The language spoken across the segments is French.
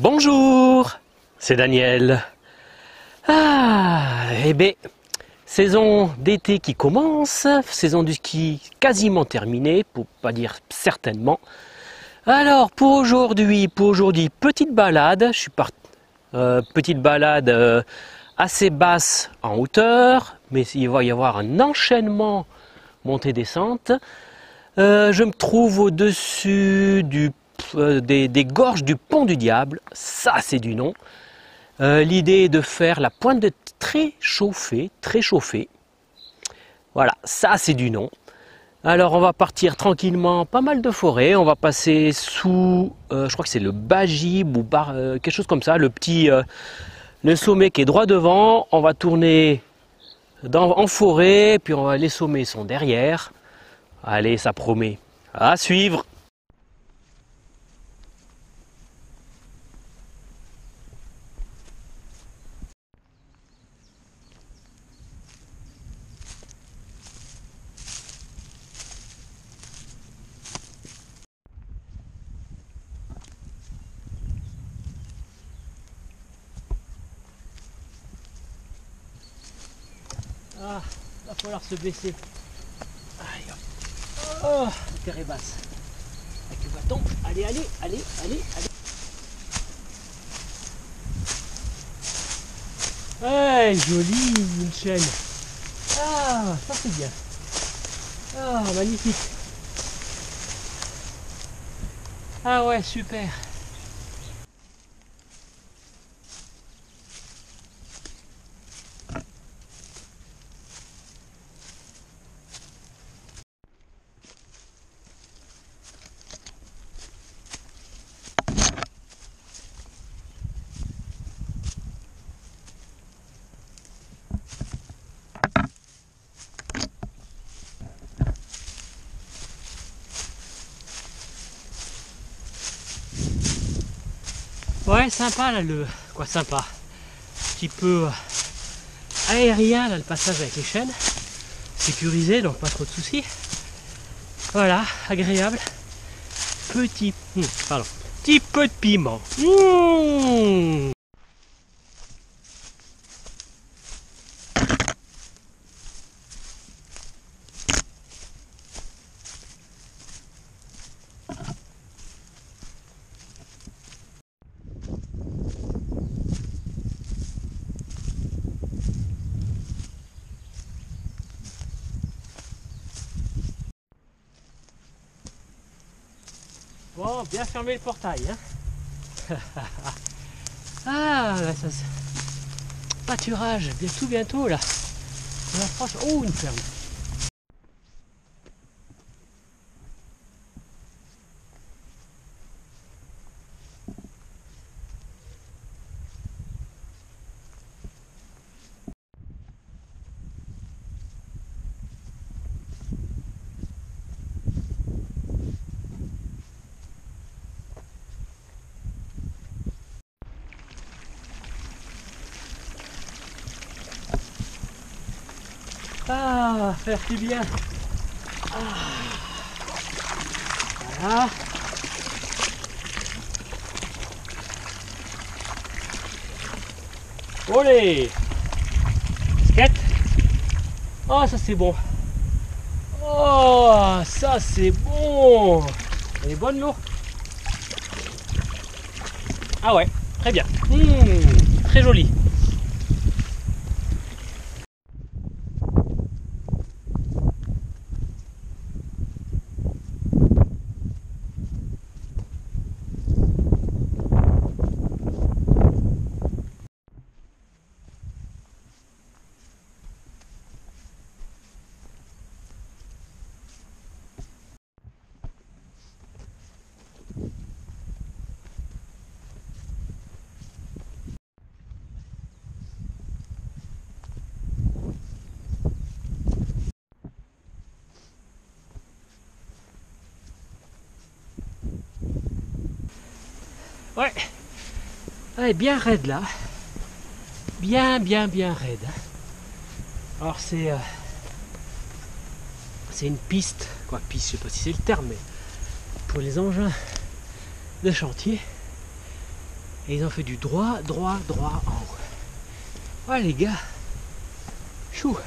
Bonjour, c'est Daniel. Ah, eh bien, saison d'été qui commence, saison du ski quasiment terminée, pour pas dire certainement. Alors pour aujourd'hui, pour aujourd'hui, petite balade. Je suis parti, euh, petite balade euh, assez basse en hauteur, mais il va y avoir un enchaînement montée-descente. Euh, je me trouve au-dessus du, des, des gorges du pont du diable, ça c'est du nom. Euh, L'idée est de faire la pointe de très chauffée, très chauffée. Voilà, ça c'est du nom. Alors on va partir tranquillement, pas mal de forêt. On va passer sous, euh, je crois que c'est le Bajib ou euh, quelque chose comme ça, le petit, euh, le sommet qui est droit devant. On va tourner en forêt, puis on va, les sommets sont derrière. Allez, ça promet. À suivre. Ah, va falloir se baisser. Aïe. Oh, la terre est basse. Avec le bâton. Allez, allez, allez, allez, allez. Ouais, jolie une chaîne. Ah, ça c'est bien. Ah, magnifique. Ah ouais, super. Ouais, sympa là le. Quoi, sympa. Un petit peu euh, aérien là le passage avec les chaînes. Sécurisé, donc pas trop de soucis. Voilà, agréable. Petit. hum, pardon. Petit peu de piment. Mmh. Bon, bien fermer le portail. Hein. ah, là, ça Pâturage, bientôt, bientôt là. On approche. Oh, une ferme. Ah, faire du bien. Ah. Voilà. Olé Skate Oh, ça c'est bon. Oh, ça c'est bon. Elle est bonne l'eau Ah ouais, très bien. Mmh, très joli. Ouais. Bien raide là. Bien, bien, bien raide. Alors c'est... euh, c'est une piste. Quoi, piste, je sais pas si c'est le terme, mais pour les engins de chantier. Et ils ont fait du droit, droit, droit en haut. Ouais les gars. Chou.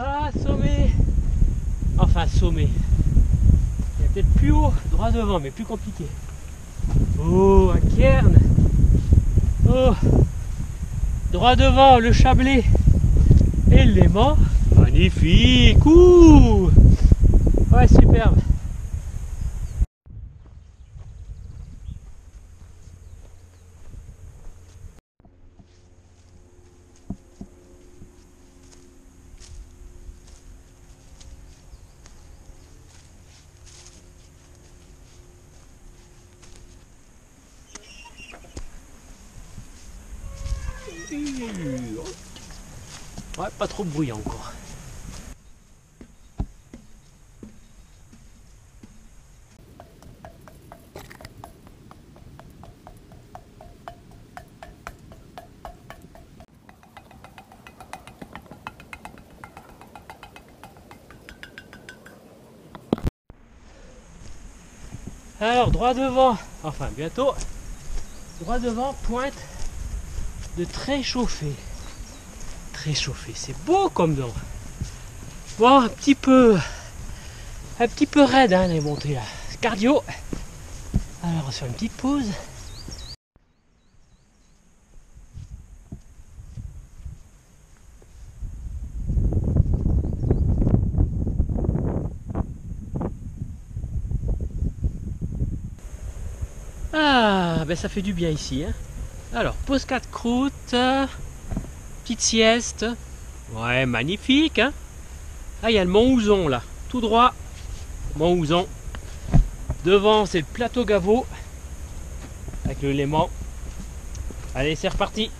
Ah, sommet. Enfin, sommet. Il y a peut-être plus haut, droit devant, mais plus compliqué. Oh, à Cairn. Oh. Droit devant, le Chablais. Et le Léman. Magnifique. Ouh. Ouais, superbe Ouais, pas trop bruit encore. Alors, droit devant, enfin bientôt, droit devant, pointe de très chauffé. Très chauffé, c'est beau comme nom. Bon, un petit peu, un petit peu raide hein, les montées là. Cardio. Alors, on va faire une petite pause. Ah, ben ça fait du bien ici. Hein. Alors, pause 4 croûtes, petite sieste. Ouais, magnifique. Ah, il y a le Mont Ouzon là, tout droit. Mont Ouzon. Devant, c'est le plateau Gaveau avec le Léman. Allez, c'est reparti.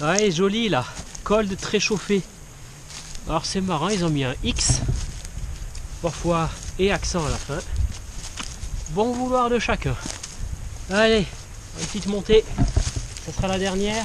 Ouais, joli là. Col de très chauffé. Alors c'est marrant, ils ont mis un X parfois et accent à la fin. Bon vouloir de chacun. Allez, une petite montée. Ça sera la dernière.